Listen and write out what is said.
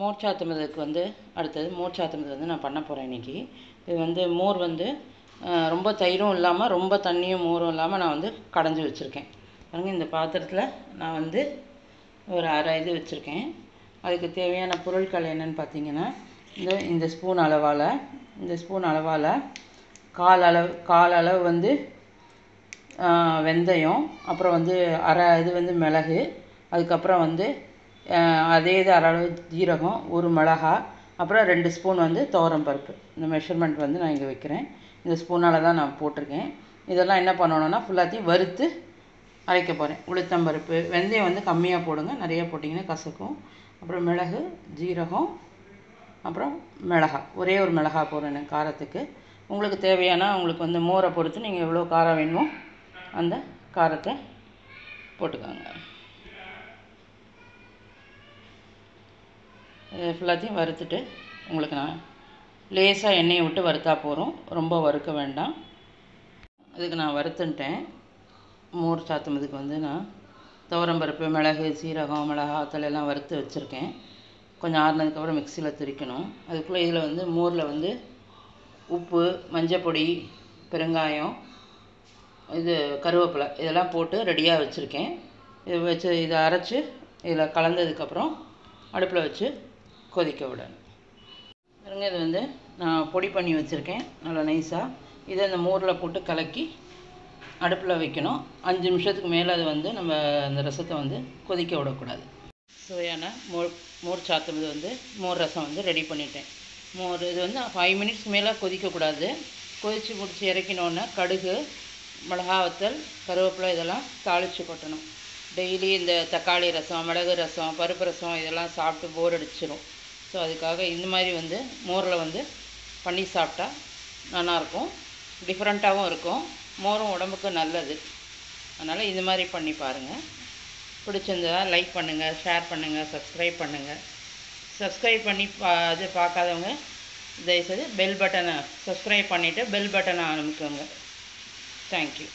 மோர்சாத்துறதுக்கு வந்து அடுத்தது மோர்சாத்துறது வந்து நான் பண்ண போகிறேன் இன்றைக்கி இது வந்து மோர் வந்து ரொம்ப தயிரும் இல்லாமல் ரொம்ப தண்ணியும் மோரும் இல்லாமல் நான் வந்து கடைஞ்சி வச்சுருக்கேன். பாருங்க இந்த பாத்திரத்தில் நான் வந்து ஒரு அரை இது வச்சுருக்கேன். அதுக்கு தேவையான பொருட்கள் என்னன்னு பார்த்தீங்கன்னா இந்த இந்த ஸ்பூன் அளவால் இந்த ஸ்பூன் அளவால் கால் அளவு கால் அளவு வந்து வெந்தயம் அப்புறம் வந்து அரை இது வந்து மிளகு அதுக்கப்புறம் வந்து அதே இது அரை அளவு ஜீரகம் ஒரு மிளகா அப்புறம் ரெண்டு ஸ்பூன் வந்து துவரம் பருப்பு. இந்த மெஷர்மெண்ட் வந்து நான் இங்கே வைக்கிறேன். இந்த ஸ்பூனால் தான் நான் போட்டிருக்கேன். இதெல்லாம் என்ன பண்ணணும்னா ஃபுல்லாத்தையும் வறுத்து அரைக்க போகிறேன் உளுத்தம்பருப்பு வெந்தயம் வந்து கம்மியாக போடுங்க. நிறைய போட்டிங்கன்னா கசக்கும். அப்புறம் மிளகு ஜீரகம் அப்புறம் மிளகா. ஒரே ஒரு மிளகா போடுறேன் காரத்துக்கு. உங்களுக்கு தேவையான உங்களுக்கு வந்து மோரை பொறுத்து நீங்கள் எவ்வளோ காரம் வேணுமோ அந்த காரத்தை போட்டுக்கோங்க. ஃபுல்லாத்தையும் வறுத்துட்டு உங்களுக்கு நான் லேசாக எண்ணெயை விட்டு வறுத்தா போதும். ரொம்ப வறுக்க வேண்டாம். அதுக்கு நான் வறுத்துன்ட்டேன். மோர் சாத்துமதுக்கு வந்து நான் துவரம்பருப்பு மிளகு சீரகம் மிளகாத்தூள் எல்லாம் வறுத்து வச்சுருக்கேன். கொஞ்சம் ஆறுனதுக்கப்புறம் மிக்சியில் திரிக்கணும். அதுக்குள்ளே இதில் வந்து மோரில் வந்து உப்பு மஞ்சப்பொடி பெருங்காயம் இது கருவேப்பிலை இதெல்லாம் போட்டு ரெடியாக வச்சுருக்கேன். இதை வச்சு இதை அரைச்சி இதில் கலந்ததுக்கப்புறம் அடுப்பில் வச்சு கொதிக்க விடணும். பாருங்கள் இது வந்து நான் பொடி பண்ணி வச்சுருக்கேன். நல்லா நைஸாக இதை இந்த மோரில் போட்டு கலக்கி அடுப்பில் வைக்கணும். அஞ்சு நிமிஷத்துக்கு மேலே அது வந்து நம்ம அந்த ரசத்தை வந்து கொதிக்க விடக்கூடாது. சுவையான மோர் மோர் சாத்துமது வந்து மோர் ரசம் வந்து ரெடி பண்ணிட்டேன். மோர் இது வந்து ஃபைவ் மினிட்ஸ் மேலே கொதிக்கக்கூடாது. கொதித்து முடிச்சு இறக்கினோன்னே கடுகு மிளகா வத்தல் கருவேப்பிலை இதெல்லாம் தாளித்து கொட்டணும். டெய்லி இந்த தக்காளி ரசம் மிளகு ரசம் பருப்பு ரசம் இதெல்லாம் சாப்பிட்டு போர் அடிச்சிடும் ஸோ அதுக்காக இந்த மாதிரி வந்து மோரில் வந்து பண்ணி சாப்பிட்டா நல்லாயிருக்கும். டிஃப்ரெண்ட்டாகவும் இருக்கும். மோரும் உடம்புக்கு நல்லது. அதனால் இது மாதிரி பண்ணி பாருங்கள் பிடிச்சிருந்ததா லைக் பண்ணுங்கள் ஷேர் பண்ணுங்கள் சப்ஸ்கிரைப் பண்ணுங்கள் சப்ஸ்கிரைப் பண்ணி பா இது பார்க்காதவங்க தயவுசெய்து பெல் பட்டனை சப்ஸ்கிரைப் பண்ணிவிட்டு பெல் பட்டனை அனுப்புங்க தேங்க்யூ